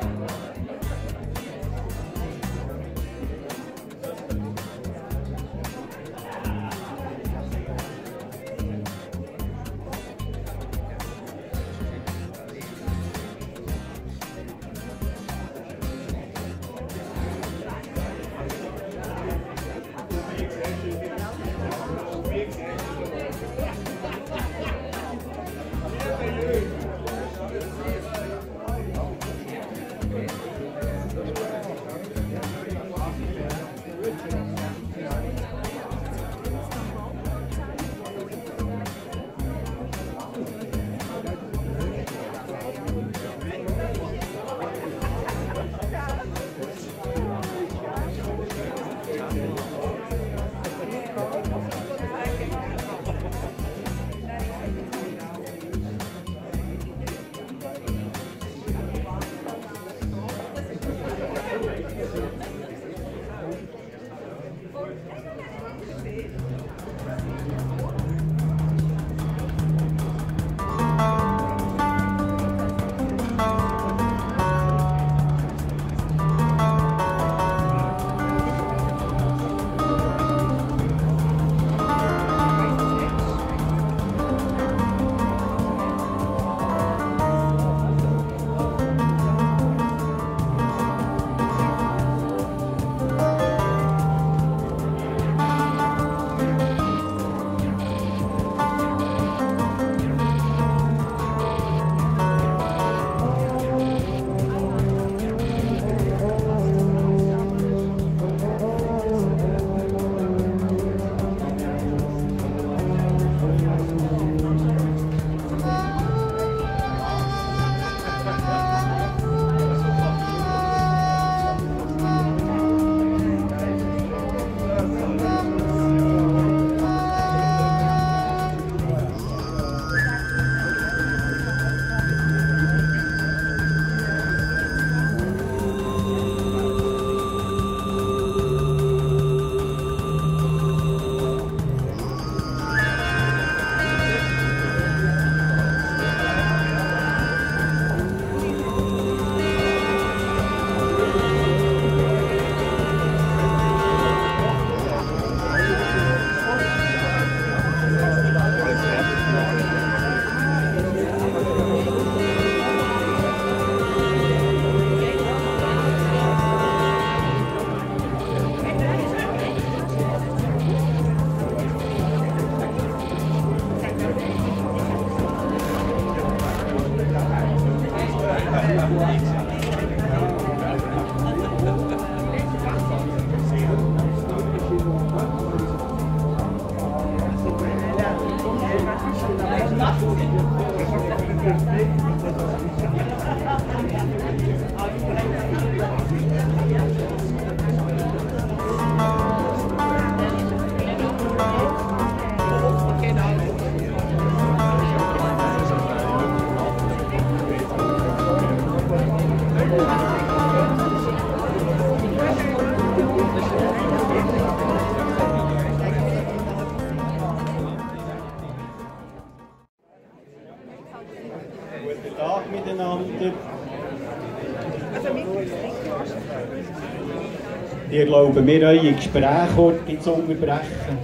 Guten Ich erlaube mir, eure Gespräche kurz zu unterbrechen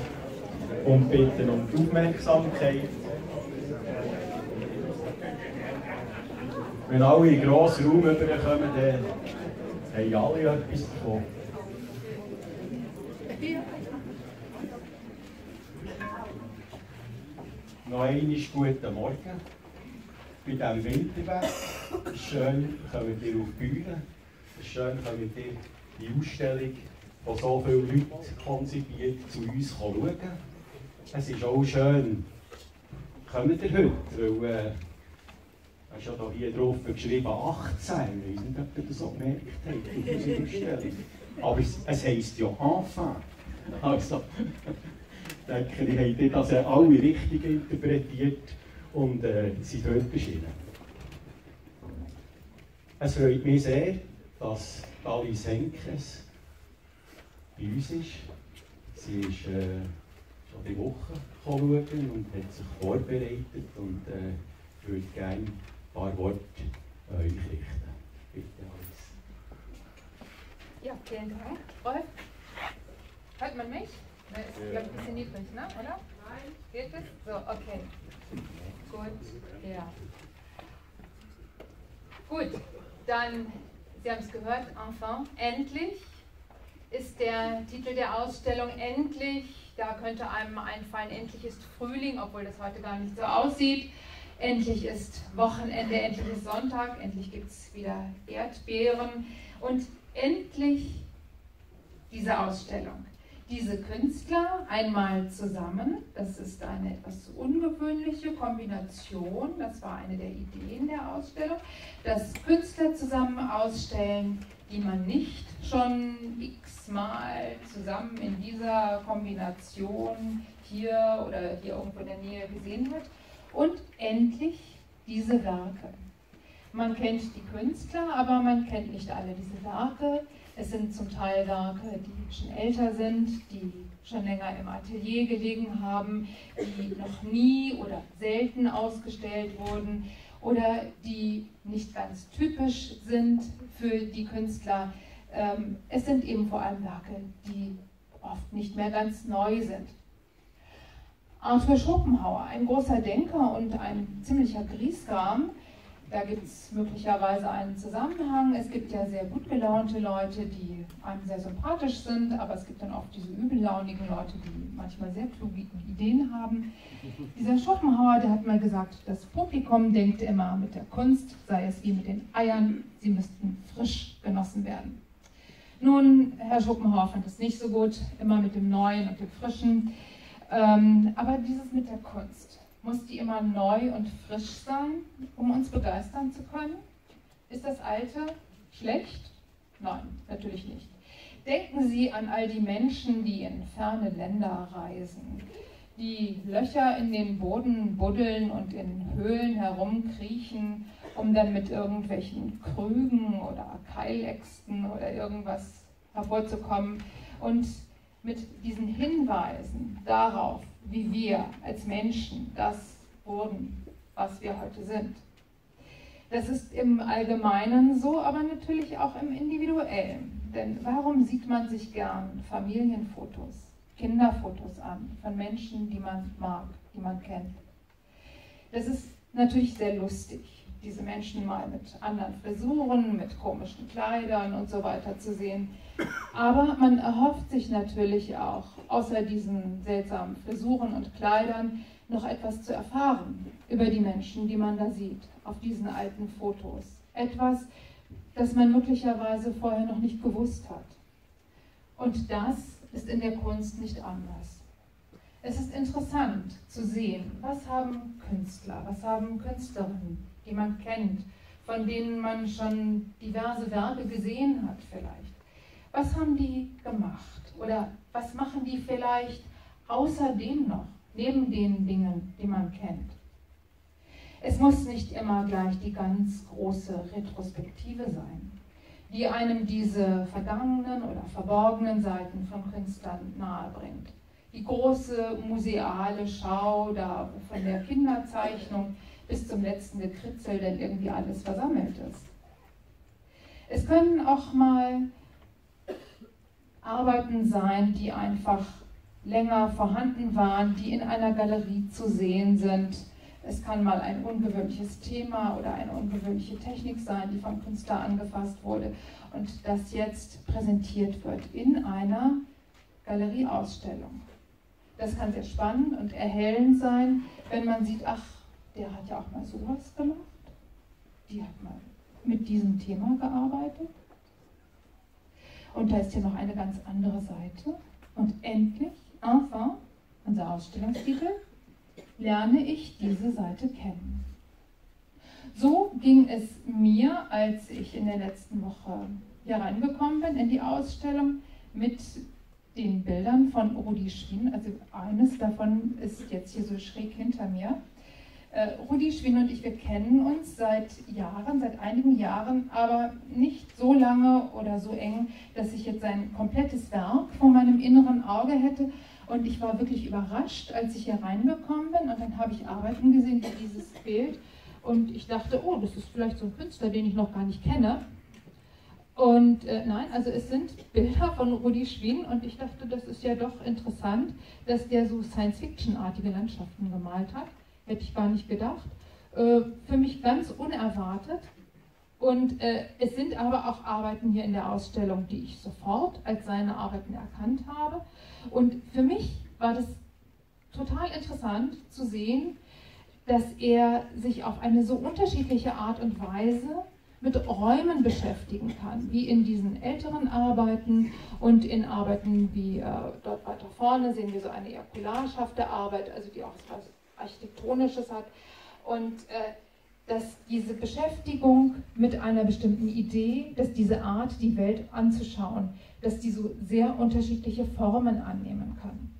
und bitte um die Aufmerksamkeit. Wenn alle in den grossen Raum rüberkommen, dann haben alle etwas davon. Noch einmal guten Morgen. Bei diesem Winterwetter. Schön kommt ihr auf die Bühne. Schön kommt ihr die Ausstellung, die so viele Leute konzipiert, zu uns schauen. Es ist auch schön, kommt ihr heute, weil äh, ist ja hier drauf geschrieben 18. Ich weiß nicht, ob ihr das so gemerkt habt. Aber es, es heisst ja Enfant. Also, ich denke, die haben das alle richtig interpretiert und äh, sind dort erschienen. Es freut mich sehr, dass Alice Henkes bei uns ist. Sie ist äh, schon die Woche schauen und hat sich vorbereitet und äh, würde gerne ein paar Worte an euch richten. Bitte Alice. Ja, vielen Dank. Rolf? Hört man mich? Das ist, glaube ich, ein bisschen niedrig, ne? oder? Nein. Geht es? So, okay. Gut, ja. Gut, dann, Sie haben es gehört, enfin, endlich ist der Titel der Ausstellung Endlich. Da könnte einem einfallen, endlich ist Frühling, obwohl das heute gar nicht so aussieht. Endlich ist Wochenende, endlich ist Sonntag, endlich gibt es wieder Erdbeeren und endlich diese Ausstellung. Diese Künstler einmal zusammen, das ist eine etwas ungewöhnliche Kombination, das war eine der Ideen der Ausstellung, dass Künstler zusammen ausstellen, die man nicht schon x-mal zusammen in dieser Kombination hier oder hier irgendwo in der Nähe gesehen hat. Und endlich diese Werke. Man kennt die Künstler, aber man kennt nicht alle diese Werke. Es sind zum Teil Werke, die schon älter sind, die schon länger im Atelier gelegen haben, die noch nie oder selten ausgestellt wurden oder die nicht ganz typisch sind für die Künstler. Ähm, es sind eben vor allem Werke, die oft nicht mehr ganz neu sind. Arthur Schopenhauer, ein großer Denker und ein ziemlicher Griesgram, da gibt es möglicherweise einen Zusammenhang. Es gibt ja sehr gut gelaunte Leute, die einem sehr sympathisch sind, aber es gibt dann auch diese übellaunigen Leute, die manchmal sehr kluge Ideen haben. Dieser Schopenhauer, der hat mal gesagt, das Publikum denkt immer, mit der Kunst sei es wie mit den Eiern, sie müssten frisch genossen werden. Nun, Herr Schopenhauer fand es nicht so gut, immer mit dem Neuen und dem Frischen. Ähm, aber dieses mit der Kunst, muss die immer neu und frisch sein, um uns begeistern zu können? Ist das Alte schlecht? Nein, natürlich nicht. Denken Sie an all die Menschen, die in ferne Länder reisen, die Löcher in den Boden buddeln und in Höhlen herumkriechen, um dann mit irgendwelchen Krügen oder Keiläxten oder irgendwas hervorzukommen und mit diesen Hinweisen darauf, wie wir als Menschen das wurden, was wir heute sind. Das ist im Allgemeinen so, aber natürlich auch im Individuellen. Denn warum sieht man sich gern Familienfotos, Kinderfotos an von Menschen, die man mag, die man kennt? Das ist natürlich sehr lustig diese Menschen mal mit anderen Frisuren, mit komischen Kleidern und so weiter zu sehen. Aber man erhofft sich natürlich auch, außer diesen seltsamen Frisuren und Kleidern, noch etwas zu erfahren über die Menschen, die man da sieht, auf diesen alten Fotos. Etwas, das man möglicherweise vorher noch nicht gewusst hat. Und das ist in der Kunst nicht anders. Es ist interessant zu sehen, was haben Künstler, was haben Künstlerinnen die man kennt, von denen man schon diverse Werke gesehen hat vielleicht. Was haben die gemacht? Oder was machen die vielleicht außerdem noch, neben den Dingen, die man kennt? Es muss nicht immer gleich die ganz große Retrospektive sein, die einem diese vergangenen oder verborgenen Seiten von Künstlern nahebringt. Die große museale Schau da von der Kinderzeichnung bis zum letzten Gekritzel denn irgendwie alles versammelt ist. Es können auch mal Arbeiten sein, die einfach länger vorhanden waren, die in einer Galerie zu sehen sind. Es kann mal ein ungewöhnliches Thema oder eine ungewöhnliche Technik sein, die vom Künstler angefasst wurde und das jetzt präsentiert wird in einer Galerieausstellung. Das kann sehr spannend und erhellend sein, wenn man sieht, ach, der hat ja auch mal sowas gemacht. Die hat mal mit diesem Thema gearbeitet. Und da ist hier noch eine ganz andere Seite. Und endlich, enfin, unser Ausstellungstitel, lerne ich diese Seite kennen. So ging es mir, als ich in der letzten Woche hier reingekommen bin in die Ausstellung mit den Bildern von Rudi Schwien. Also eines davon ist jetzt hier so schräg hinter mir. Äh, Rudi Schwinn und ich, wir kennen uns seit Jahren, seit einigen Jahren, aber nicht so lange oder so eng, dass ich jetzt sein komplettes Werk vor meinem inneren Auge hätte. Und ich war wirklich überrascht, als ich hier reingekommen bin und dann habe ich Arbeiten gesehen wie dieses Bild und ich dachte, oh, das ist vielleicht so ein Künstler, den ich noch gar nicht kenne. Und äh, nein, also es sind Bilder von Rudi Schwien und ich dachte, das ist ja doch interessant, dass der so Science-Fiction-artige Landschaften gemalt hat. Hätte ich gar nicht gedacht. Äh, für mich ganz unerwartet. Und äh, es sind aber auch Arbeiten hier in der Ausstellung, die ich sofort als seine Arbeiten erkannt habe. Und für mich war das total interessant zu sehen, dass er sich auf eine so unterschiedliche Art und Weise mit Räumen beschäftigen kann, wie in diesen älteren Arbeiten und in Arbeiten wie äh, dort weiter vorne sehen wir so eine eher collagenhafte Arbeit, also die auch etwas Architektonisches hat. Und äh, dass diese Beschäftigung mit einer bestimmten Idee, dass diese Art, die Welt anzuschauen, dass die so sehr unterschiedliche Formen annehmen kann.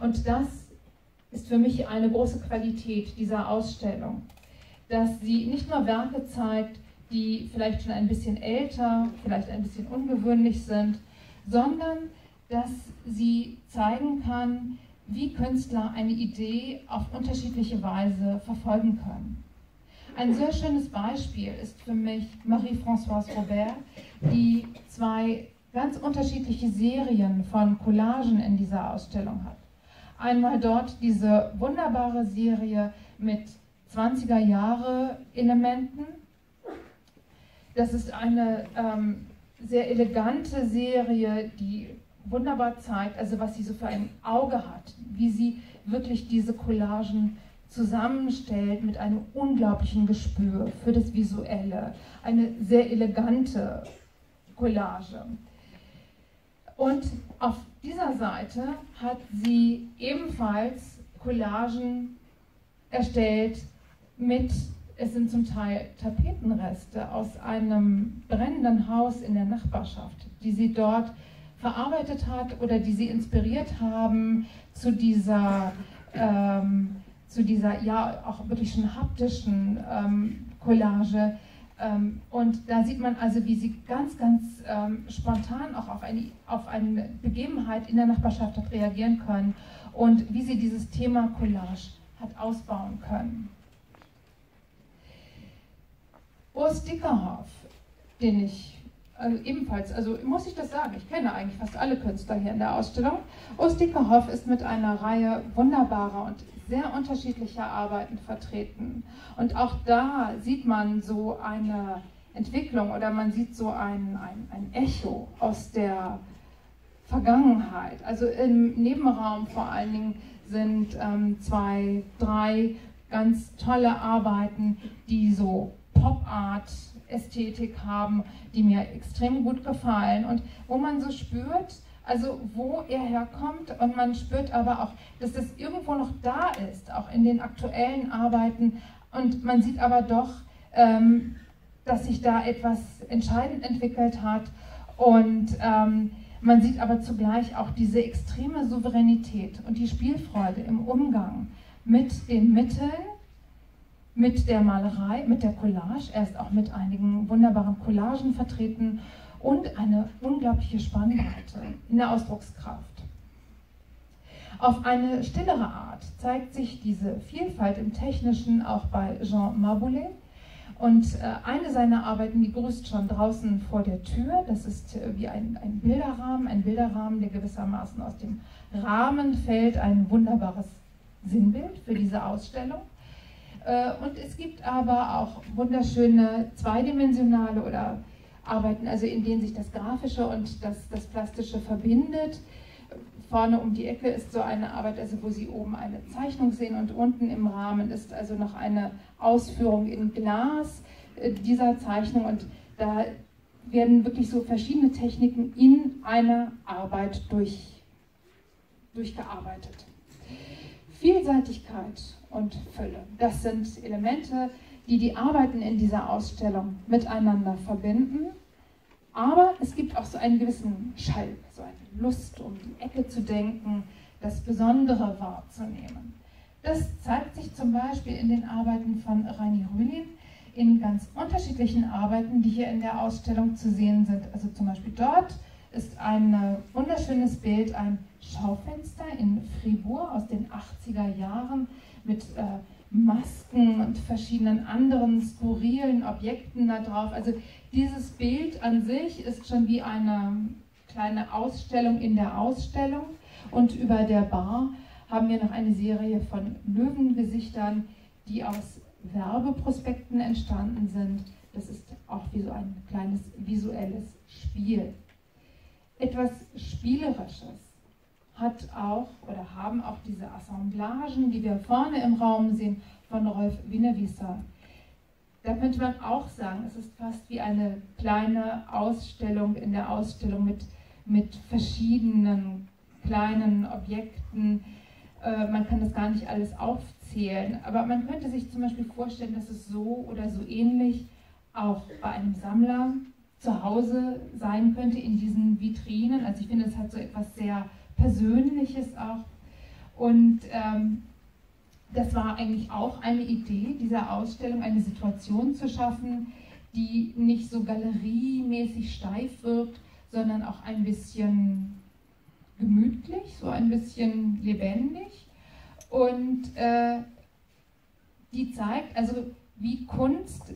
Und das ist für mich eine große Qualität dieser Ausstellung, dass sie nicht nur Werke zeigt, die vielleicht schon ein bisschen älter, vielleicht ein bisschen ungewöhnlich sind, sondern dass sie zeigen kann, wie Künstler eine Idee auf unterschiedliche Weise verfolgen können. Ein sehr schönes Beispiel ist für mich Marie-Françoise Robert, die zwei ganz unterschiedliche Serien von Collagen in dieser Ausstellung hat. Einmal dort diese wunderbare Serie mit 20er Jahre Elementen. Das ist eine ähm, sehr elegante Serie, die wunderbar zeigt, also was sie so für ein Auge hat, wie sie wirklich diese Collagen zusammenstellt mit einem unglaublichen Gespür für das Visuelle. Eine sehr elegante Collage. Und auf dieser Seite hat sie ebenfalls Collagen erstellt mit, es sind zum Teil Tapetenreste aus einem brennenden Haus in der Nachbarschaft, die sie dort verarbeitet hat oder die sie inspiriert haben zu dieser, ähm, zu dieser ja auch wirklich schon haptischen ähm, Collage. Ähm, und da sieht man also, wie sie ganz, ganz ähm, spontan auch auf eine, auf eine Begebenheit in der Nachbarschaft hat reagieren können und wie sie dieses Thema Collage hat ausbauen können. Urs Dickerhoff, den ich also ebenfalls, also muss ich das sagen, ich kenne eigentlich fast alle Künstler hier in der Ausstellung. Urs Dickerhoff ist mit einer Reihe wunderbarer und sehr unterschiedlicher Arbeiten vertreten. Und auch da sieht man so eine Entwicklung oder man sieht so ein, ein, ein Echo aus der Vergangenheit. Also im Nebenraum vor allen Dingen sind ähm, zwei, drei ganz tolle Arbeiten, die so Pop-Art Ästhetik haben, die mir extrem gut gefallen und wo man so spürt, also wo er herkommt und man spürt aber auch, dass das irgendwo noch da ist, auch in den aktuellen Arbeiten und man sieht aber doch, ähm, dass sich da etwas entscheidend entwickelt hat und ähm, man sieht aber zugleich auch diese extreme Souveränität und die Spielfreude im Umgang mit den Mitteln, mit der Malerei, mit der Collage. Er ist auch mit einigen wunderbaren Collagen vertreten und eine unglaubliche Spannweite in der Ausdruckskraft. Auf eine stillere Art zeigt sich diese Vielfalt im Technischen auch bei Jean Maboulet. Und äh, eine seiner Arbeiten, die grüßt schon draußen vor der Tür. Das ist äh, wie ein, ein Bilderrahmen, ein Bilderrahmen, der gewissermaßen aus dem Rahmen fällt. Ein wunderbares Sinnbild für diese Ausstellung. Äh, und es gibt aber auch wunderschöne zweidimensionale oder Arbeiten, also in denen sich das Grafische und das, das Plastische verbindet. Vorne um die Ecke ist so eine Arbeit, also wo Sie oben eine Zeichnung sehen und unten im Rahmen ist also noch eine Ausführung in Glas äh, dieser Zeichnung und da werden wirklich so verschiedene Techniken in einer Arbeit durch, durchgearbeitet. Vielseitigkeit und Fülle. Das sind Elemente, die die Arbeiten in dieser Ausstellung miteinander verbinden. Aber es gibt auch so einen gewissen Schall, so eine Lust, um die Ecke zu denken, das Besondere wahrzunehmen. Das zeigt sich zum Beispiel in den Arbeiten von Raini Rühlin, in ganz unterschiedlichen Arbeiten, die hier in der Ausstellung zu sehen sind. Also zum Beispiel dort ist ein wunderschönes Bild, ein Schaufenster in Fribourg aus den 80er Jahren mit äh, Masken und verschiedenen anderen skurrilen Objekten da drauf. Also dieses Bild an sich ist schon wie eine kleine Ausstellung in der Ausstellung. Und über der Bar haben wir noch eine Serie von Löwengesichtern, die aus Werbeprospekten entstanden sind. Das ist auch wie so ein kleines visuelles Spiel. Etwas Spielerisches hat auch oder haben auch diese Assemblagen, die wir vorne im Raum sehen, von Rolf Winnewisser. Da könnte man auch sagen, es ist fast wie eine kleine Ausstellung in der Ausstellung mit, mit verschiedenen kleinen Objekten. Äh, man kann das gar nicht alles aufzählen, aber man könnte sich zum Beispiel vorstellen, dass es so oder so ähnlich auch bei einem Sammler zu Hause sein könnte in diesen Vitrinen. Also ich finde, es hat so etwas sehr Persönliches auch. Und ähm, das war eigentlich auch eine Idee dieser Ausstellung, eine Situation zu schaffen, die nicht so galeriemäßig steif wirkt, sondern auch ein bisschen gemütlich, so ein bisschen lebendig. Und äh, die zeigt also, wie Kunst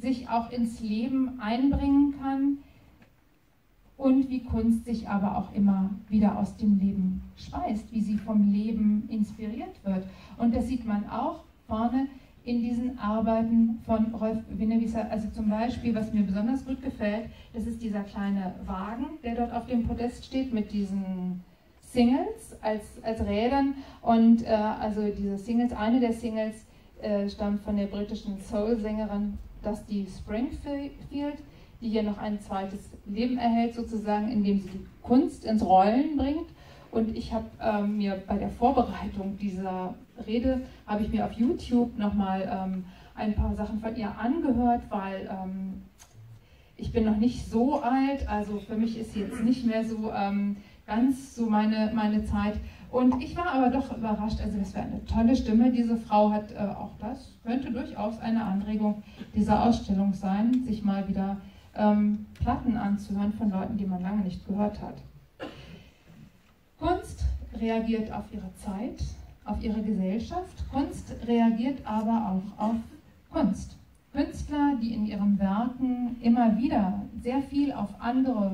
sich auch ins Leben einbringen kann und wie Kunst sich aber auch immer wieder aus dem Leben speist, wie sie vom Leben inspiriert wird. Und das sieht man auch vorne in diesen Arbeiten von Rolf Winnewisser. Also zum Beispiel, was mir besonders gut gefällt, das ist dieser kleine Wagen, der dort auf dem Podest steht mit diesen Singles als, als Rädern. Und äh, also diese Singles, eine der Singles äh, stammt von der britischen Soul-Sängerin Dusty Springfield die hier noch ein zweites Leben erhält, sozusagen, indem sie die Kunst ins Rollen bringt. Und ich habe ähm, mir bei der Vorbereitung dieser Rede, habe ich mir auf YouTube nochmal ähm, ein paar Sachen von ihr angehört, weil ähm, ich bin noch nicht so alt, also für mich ist sie jetzt nicht mehr so ähm, ganz so meine, meine Zeit. Und ich war aber doch überrascht, also das wäre eine tolle Stimme. Diese Frau hat äh, auch das, könnte durchaus eine Anregung dieser Ausstellung sein, sich mal wieder ähm, Platten anzuhören von Leuten, die man lange nicht gehört hat. Kunst reagiert auf ihre Zeit, auf ihre Gesellschaft. Kunst reagiert aber auch auf Kunst. Künstler, die in ihren Werken immer wieder sehr viel auf andere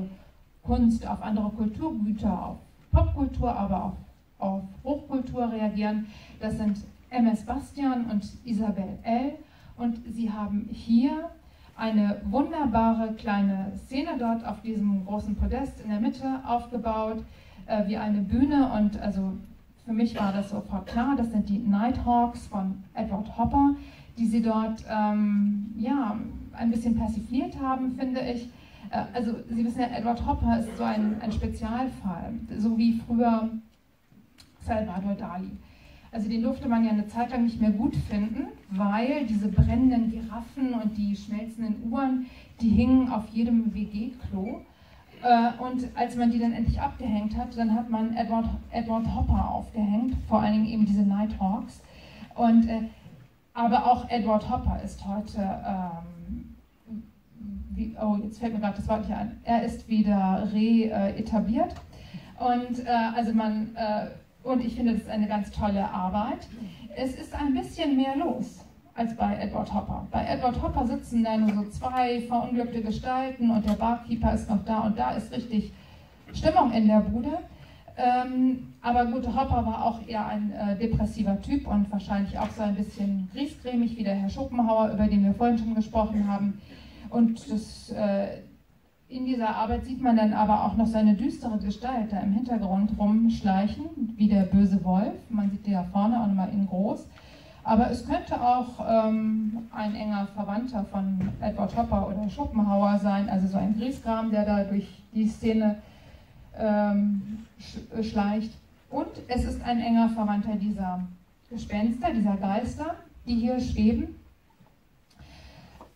Kunst, auf andere Kulturgüter, auf Popkultur, aber auch auf Hochkultur reagieren. Das sind MS Bastian und Isabel L. Und sie haben hier eine wunderbare kleine Szene dort auf diesem großen Podest in der Mitte aufgebaut, äh, wie eine Bühne. Und also für mich war das sofort klar, das sind die Nighthawks von Edward Hopper, die sie dort ähm, ja, ein bisschen persifliert haben, finde ich. Äh, also Sie wissen ja, Edward Hopper ist so ein, ein Spezialfall, so wie früher Salvador Dali. Also den durfte man ja eine Zeit lang nicht mehr gut finden, weil diese brennenden Giraffen und die schmelzenden Uhren, die hingen auf jedem WG-Klo. Äh, und als man die dann endlich abgehängt hat, dann hat man Edward, Edward Hopper aufgehängt, vor allen Dingen eben diese Nighthawks. Und, äh, aber auch Edward Hopper ist heute, ähm, wie, oh, jetzt fällt mir gerade das Wort hier an, er ist wieder re-etabliert. Und äh, also man äh, und ich finde, das ist eine ganz tolle Arbeit. Es ist ein bisschen mehr los als bei Edward Hopper. Bei Edward Hopper sitzen da nur so zwei verunglückte Gestalten und der Barkeeper ist noch da und da ist richtig Stimmung in der Bude. Ähm, aber gut, Hopper war auch eher ein äh, depressiver Typ und wahrscheinlich auch so ein bisschen griesgrämig wie der Herr Schopenhauer, über den wir vorhin schon gesprochen haben. Und das, äh, in dieser Arbeit sieht man dann aber auch noch seine düstere Gestalt da im Hintergrund rumschleichen, wie der böse Wolf. Man sieht den ja vorne auch nochmal in groß. Aber es könnte auch ähm, ein enger Verwandter von Edward Hopper oder Schopenhauer sein, also so ein Griesgram, der da durch die Szene ähm, sch schleicht. Und es ist ein enger Verwandter dieser Gespenster, dieser Geister, die hier schweben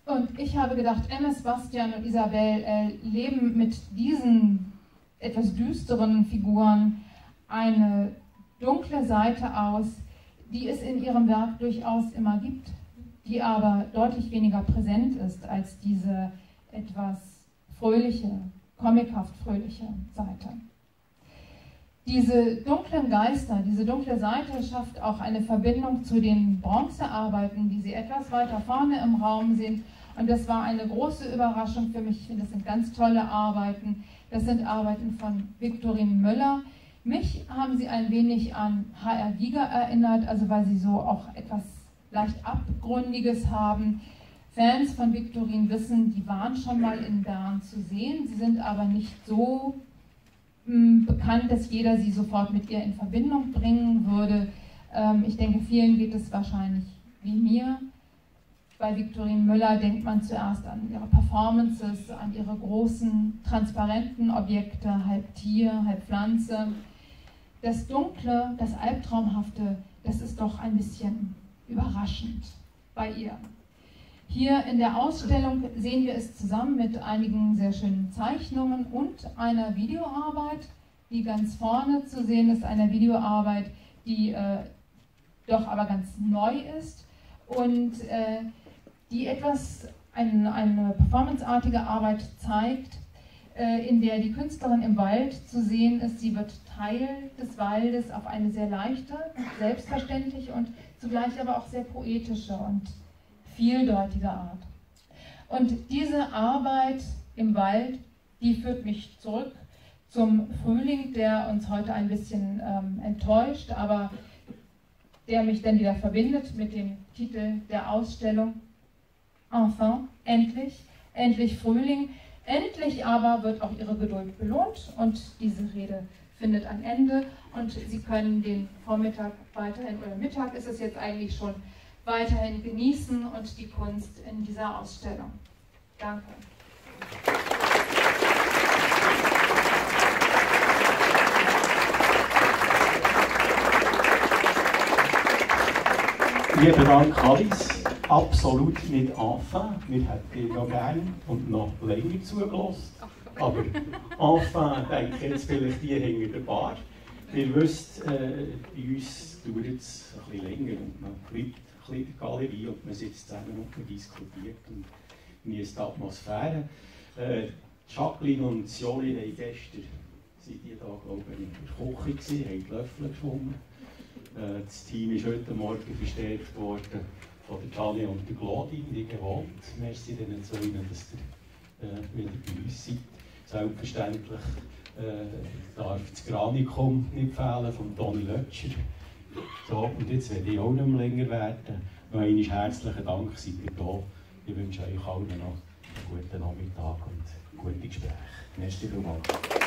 und ich habe gedacht, MS Bastian und Isabel äh, leben mit diesen etwas düsteren Figuren eine dunkle Seite aus, die es in ihrem Werk durchaus immer gibt, die aber deutlich weniger präsent ist als diese etwas fröhliche, comichaft fröhliche Seite. Diese dunklen Geister, diese dunkle Seite schafft auch eine Verbindung zu den Bronzearbeiten, die Sie etwas weiter vorne im Raum sehen. Und das war eine große Überraschung für mich. Das sind ganz tolle Arbeiten. Das sind Arbeiten von Viktorin Müller. Mich haben sie ein wenig an HR Giger erinnert, also weil sie so auch etwas leicht Abgründiges haben. Fans von Viktorin wissen, die waren schon mal in Bern zu sehen. Sie sind aber nicht so bekannt, dass jeder sie sofort mit ihr in Verbindung bringen würde. Ähm, ich denke, vielen geht es wahrscheinlich wie mir. Bei Viktorin Müller denkt man zuerst an ihre Performances, an ihre großen, transparenten Objekte, halb Tier, halb Pflanze. Das Dunkle, das Albtraumhafte, das ist doch ein bisschen überraschend bei ihr. Hier in der Ausstellung sehen wir es zusammen mit einigen sehr schönen Zeichnungen und einer Videoarbeit, die ganz vorne zu sehen ist, eine Videoarbeit, die äh, doch aber ganz neu ist und äh, die etwas, ein, eine performanceartige Arbeit zeigt, äh, in der die Künstlerin im Wald zu sehen ist. Sie wird Teil des Waldes auf eine sehr leichte, selbstverständliche und zugleich aber auch sehr poetische und vieldeutige Art. Und diese Arbeit im Wald, die führt mich zurück zum Frühling, der uns heute ein bisschen ähm, enttäuscht, aber der mich dann wieder verbindet mit dem Titel der Ausstellung Enfin, endlich, endlich Frühling. Endlich aber wird auch ihre Geduld belohnt und diese Rede findet ein Ende und Sie können den Vormittag weiterhin, oder Mittag ist es jetzt eigentlich schon, weiterhin genießen und die Kunst in dieser Ausstellung. Danke. Lieben Dank, Alice. Absolut nicht enfin. Wir hätten ja gerne und noch länger zugelassen. Aber enfin denke ich jetzt vielleicht die hinter der Bar. Ihr wisst, äh, bei uns dauert es ein bisschen länger und man bleibt in der Galerie und man sitzt zusammen und man diskutiert und genießt die Atmosphäre. Äh, Jacqueline und Joli haben gestern, sind die da, glaube ich, in der Küche gewesen, haben die Löffel geschwungen. Äh, das Team ist heute Morgen verstärkt worden von der Tanja und der Glodi, wie gewohnt. Merci diesen zwei, dass ihr äh, wieder bei uns seid. Selbstverständlich äh, darf das Granikum nicht fehlen von Toni Lötscher. So, und jetzt werde ich auch nicht mehr länger werden. Noch einmal herzlichen Dank, seid ihr da. Ich wünsche euch allen noch einen guten Nachmittag und gute Gespräche. Merci vielmals.